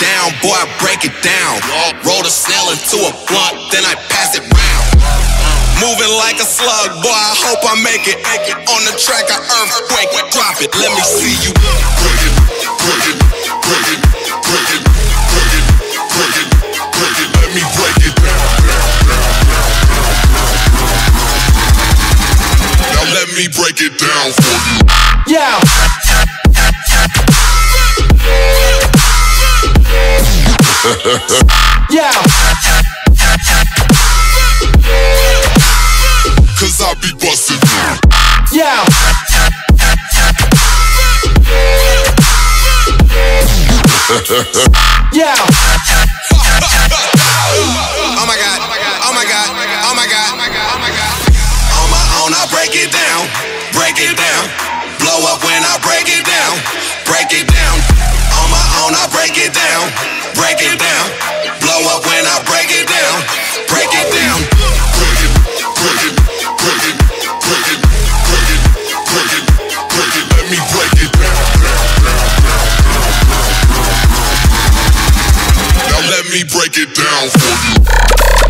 down. Boy, I break it down. Roll the cell into a blunt, then I pass it round. Moving like a slug, boy, I hope I make it. On the track, I earthquake. Drop it, let me see you. Break it, break it, break it, break it, break it, break it, break it. Let me break it down. Now let me break it down for you. Yeah. Yeah. Cause I be bustin'. Yeah. yeah. Oh my god, oh my god, oh my god, oh my god. On my own, I break it down, break it down. Blow up when I break it down, break it down. Down for you.